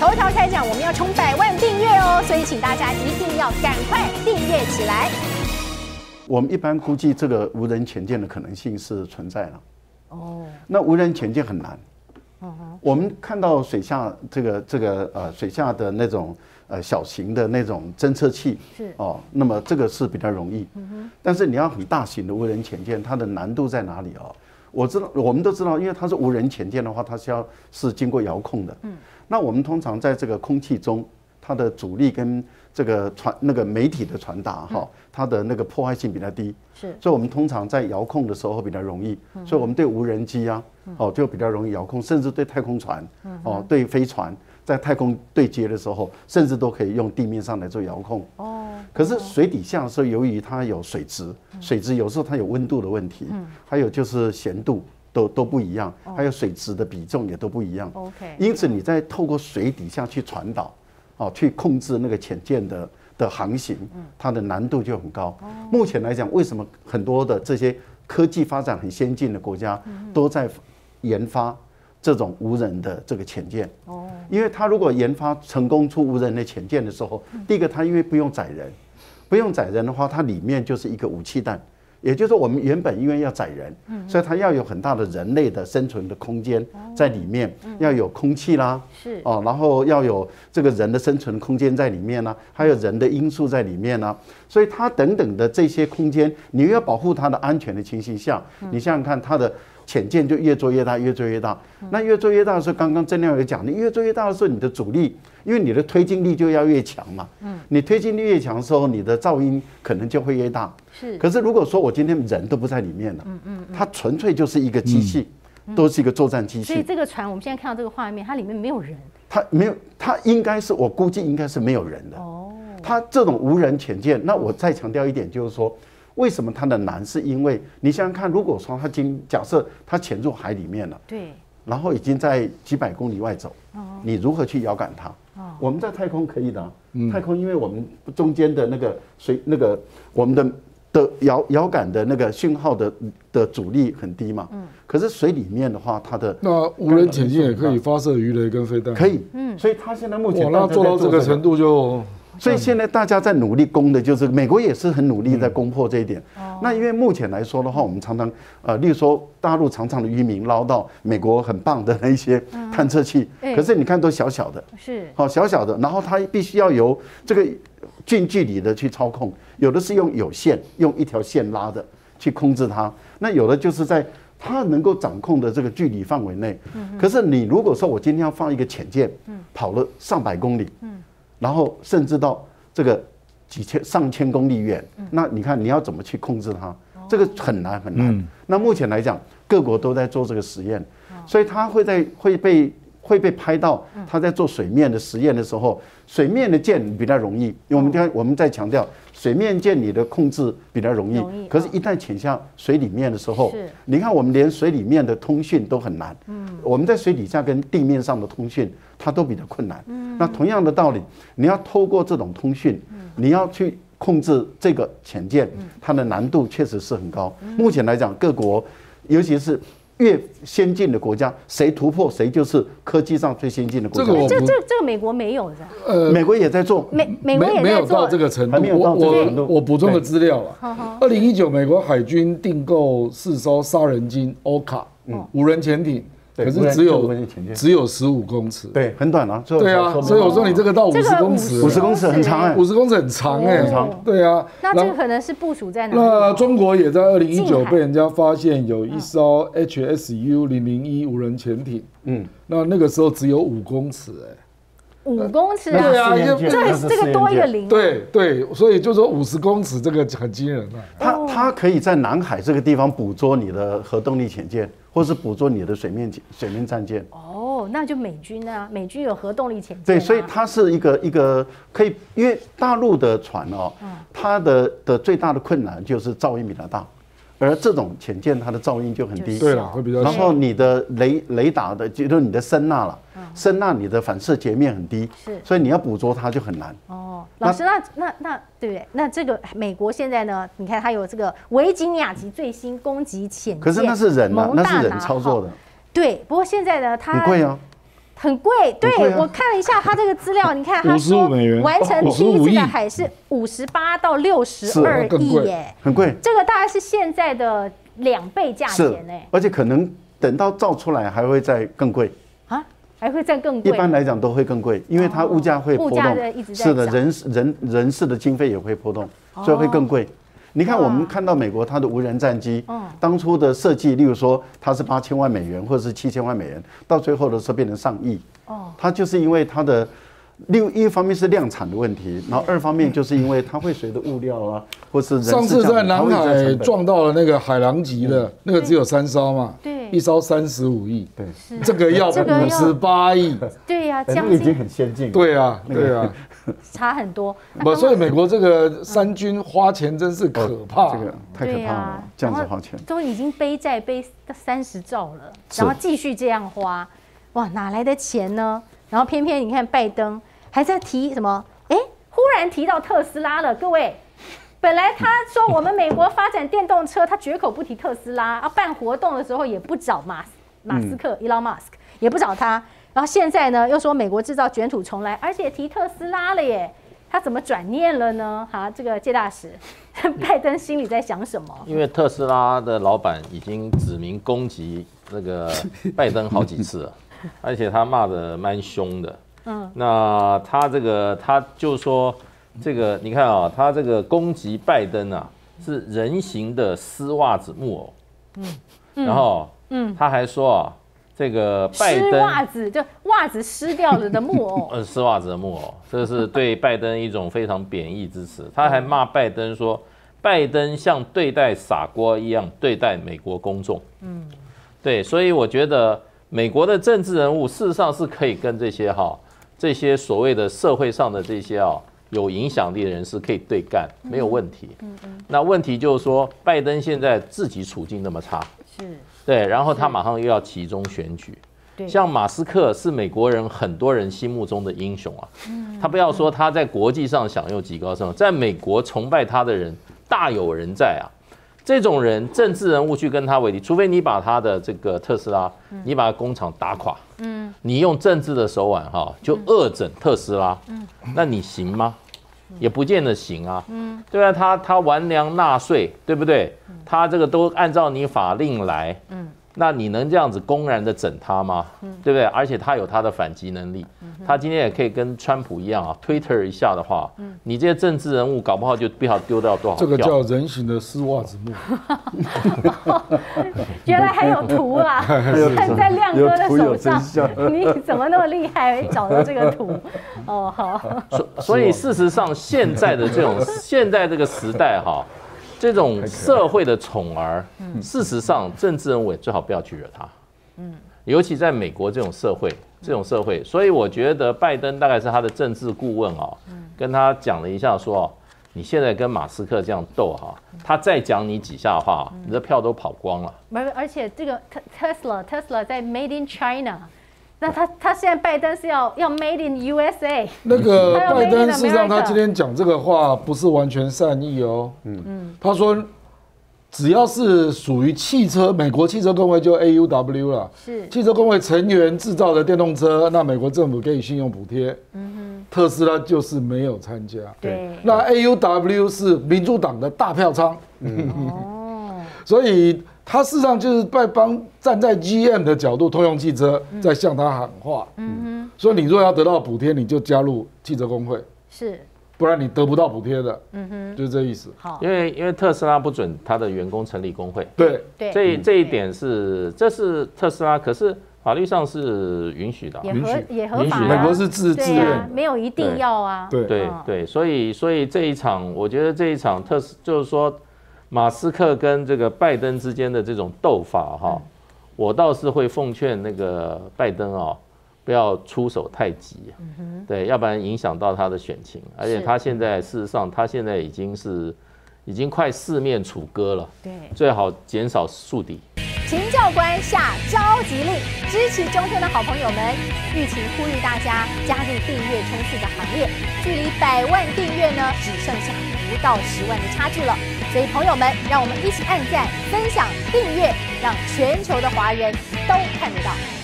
头条开讲，我们要冲百万订阅哦，所以请大家一定要赶快订阅起来。我们一般估计这个无人潜舰的可能性是存在了。哦，那无人潜舰很难。我们看到水下这个这个呃水下的那种呃小型的那种侦测器是哦，那么这个是比较容易。但是你要很大型的无人潜舰，它的难度在哪里啊？我知道，我们都知道，因为它是无人潜舰的话，它是要是经过遥控的。嗯，那我们通常在这个空气中，它的阻力跟这个传那个媒体的传达哈，它的那个破坏性比较低。是，所以我们通常在遥控的时候比较容易。所以我们对无人机啊，哦就比较容易遥控，甚至对太空船，哦对飞船在太空对接的时候，甚至都可以用地面上来做遥控。哦。可是水底下的时候，由于它有水质，水质有时候它有温度的问题，还有就是咸度都都不一样，还有水质的比重也都不一样。OK，因此你在透过水底下去传导，哦，去控制那个潜舰的的航行，它的难度就很高。目前来讲，为什么很多的这些科技发展很先进的国家都在研发这种无人的这个潜舰？哦，因为它如果研发成功出无人的潜舰的时候，第一个它因为不用载人。不用载人的话，它里面就是一个武器弹，也就是说，我们原本因为要载人，所以它要有很大的人类的生存的空间在里面，要有空气啦，是。哦，然后要有这个人的生存空间在里面呢，还有人的因素在里面呢，所以它等等的这些空间，你要保护它的安全的情形下，你想想看它的。潜舰就越做越大，越做越大。那越做越大的时候，刚刚郑亮有讲，你越做越大的时候，你的阻力，因为你的推进力就要越强嘛。嗯。你推进力越强的时候，你的噪音可能就会越大。是。可是如果说我今天人都不在里面了，嗯嗯，它纯粹就是一个机器，都是一个作战机器。所以这个船，我们现在看到这个画面，它里面没有人。它没有，它应该是我估计应该是没有人的。哦。它这种无人潜舰，那我再强调一点，就是说。为什么它的难？是因为你想想看，如果说它经假设它潜入海里面了，对，然后已经在几百公里外走，你如何去遥感它？我们在太空可以的，太空因为我们中间的那个水那个我们的的遥遥感的那个讯号的的阻力很低嘛，嗯，可是水里面的话，它的那无人潜艇也可以发射鱼雷跟飞弹，可以，嗯，所以它现在目前那做到这个程度就。所以现在大家在努力攻的，就是美国也是很努力在攻破这一点。那因为目前来说的话，我们常常呃，例如说大陆常常的渔民捞到美国很棒的那一些探测器，可是你看都小小的，是。好小小的，然后它必须要由这个近距离的去操控，有的是用有线用一条线拉的去控制它，那有的就是在它能够掌控的这个距离范围内。可是你如果说我今天要放一个潜舰，跑了上百公里，然后甚至到这个几千上千公里远，那你看你要怎么去控制它？这个很难很难。那目前来讲，各国都在做这个实验，所以它会在会被会被拍到。他在做水面的实验的时候，水面的舰比较容易，因为我们刚我们在强调。水面舰你的控制比较容易，可是，一旦潜下水里面的时候，你看我们连水里面的通讯都很难。嗯，我们在水底下跟地面上的通讯，它都比较困难。嗯，那同样的道理，你要透过这种通讯，你要去控制这个潜舰，它的难度确实是很高。目前来讲，各国，尤其是。越先进的国家，谁突破谁就是科技上最先进的国家。这个这这这个美国没有的。呃，美国也在做。美美国也没有到这个程度。没有到这个程度。我补充个资料啊，二零一九美国海军订购四艘杀人鲸欧卡无人潜艇。可是只有只有十五公尺，对，很短啊。对啊，所以我说你这个到五十公尺，五十公尺很长哎，五十公尺很长哎，长。对啊，那这个可能是部署在哪？那中国也在二零一九被人家发现有一艘 HSU 零零一无人潜艇，嗯，那那个时候只有五公尺哎。五公尺，对啊，这这个多一个零，对对，所以就说五十公尺这个很惊人啊。它它可以在南海这个地方捕捉你的核动力潜舰，或是捕捉你的水面水面战舰。哦，那就美军啊，美军有核动力潜舰。对，所以它是一个一个可以，因为大陆的船哦，它的的最大的困难就是噪音比较大。而这种潜舰，它的噪音就很低，对了，会比较。然后你的雷雷达的，就是你的声呐了，声呐你的反射截面很低，是，所以你要捕捉它就很难。哦，老师，那那那对不对？那这个美国现在呢？你看它有这个维吉尼亚级最新攻击潜舰，可是那是人啊，那是人操作的。对，不过现在呢，它很贵啊。很贵，对我看了一下它这个资料，你看他 说完成 第一次的海是五十八到六十二亿耶，很贵。这个大概是现在的两倍价钱呢，而且可能等到造出来还会再更贵啊，还会再更贵。一般来讲都会更贵，因为它物价会波动，是的，人人人事的经费也会波动，所以会更贵。你看，我们看到美国它的无人战机，当初的设计，例如说它是八千万美元或者是七千万美元，到最后的时候变成上亿。哦，它就是因为它的另一方面是量产的问题，然后二方面就是因为它会随着物料啊，或是上次在南海撞到了那个海狼级的那个只有三艘嘛，对，一艘三十五亿，对，这个要五十八亿，对呀，这样已经很先进，对啊，对啊。差很多，不，所以美国这个三军花钱真是可怕，这个太可怕了，这样子花钱。都已经背债背三十兆了，然后继续这样花，哇，哪来的钱呢？然后偏偏你看拜登还在提什么？哎，忽然提到特斯拉了，各位，本来他说我们美国发展电动车，他绝口不提特斯拉，啊，办活动的时候也不找马马斯克，Elon Musk 也不找他。然后现在呢，又说美国制造卷土重来，而且提特斯拉了耶，他怎么转念了呢？哈，这个谢大使，拜登心里在想什么？因为特斯拉的老板已经指名攻击那个 拜登好几次了，而且他骂的蛮凶的。嗯，那他这个他就说这个，你看啊，他这个攻击拜登啊，是人形的丝袜子木偶。嗯，然后嗯，他还说啊。这个拜登袜子就袜子湿掉了的木偶，呃，湿袜子的木偶，这是对拜登一种非常贬义之词。他还骂拜登说，拜登像对待傻瓜一样对待美国公众。嗯，对，所以我觉得美国的政治人物事实上是可以跟这些哈这些所谓的社会上的这些啊有影响力的人士可以对干，没有问题。嗯嗯。那问题就是说，拜登现在自己处境那么差。是。对，然后他马上又要集中选举，像马斯克是美国人很多人心目中的英雄啊。他不要说他在国际上享有极高声望，在美国崇拜他的人大有人在啊。这种人，政治人物去跟他为敌，除非你把他的这个特斯拉，你把工厂打垮，嗯，你用政治的手腕哈，就恶整特斯拉，嗯，那你行吗？也不见得行啊，嗯，对啊，他他完粮纳税，对不对？他这个都按照你法令来，嗯。那你能这样子公然的整他吗？对不对？而且他有他的反击能力，他今天也可以跟川普一样啊，Twitter 一下的话，你这些政治人物搞不好就不好丢掉多少这个叫人形的丝袜子木。原来还有图啊！看在亮哥的手上，你怎么那么厉害，找到这个图？哦，好。所所以事实上，现在的这种现在这个时代哈。这种社会的宠儿，事实上，政治人物最好不要去惹他。嗯，尤其在美国这种社会，这种社会，所以我觉得拜登大概是他的政治顾问啊，跟他讲了一下，说你现在跟马斯克这样斗哈，他再讲你几下话，你的票都跑光了。而而且这个特特斯拉，特斯拉在 Made in China。那他他现在拜登是要要 Made in USA，那个拜登事实上他今天讲这个话不是完全善意哦，嗯。嗯，他说只要是属于汽车美国汽车工会就 AUW 了，是。汽车工会成员制造的电动车，那美国政府给予信用补贴，嗯哼，特斯拉就是没有参加，对，那 AUW 是民主党的大票仓，哦，所以。他事实上就是在帮站在 GM 的角度，通用汽车在向他喊话。嗯哼，所以你若要得到补贴，你就加入汽车工会，是，不然你得不到补贴的。嗯哼，就是这意思。好，因为因为特斯拉不准他的员工成立工会。对对，这这一点是这是特斯拉，可是法律上是允许的，允许也合法。美国是自自愿，没有一定要啊。对对对，所以所以这一场，我觉得这一场特斯就是说。马斯克跟这个拜登之间的这种斗法哈，我倒是会奉劝那个拜登哦，不要出手太急，对，要不然影响到他的选情。而且他现在事实上，他现在已经是已经快四面楚歌了，对，最好减少树敌。秦教官下召集令，支持中天的好朋友们，玉琴呼吁大家加入订阅冲刺的行列，距离百万订阅呢，只剩下不到十万的差距了。所以，朋友们，让我们一起按赞、分享、订阅，让全球的华人都看得到。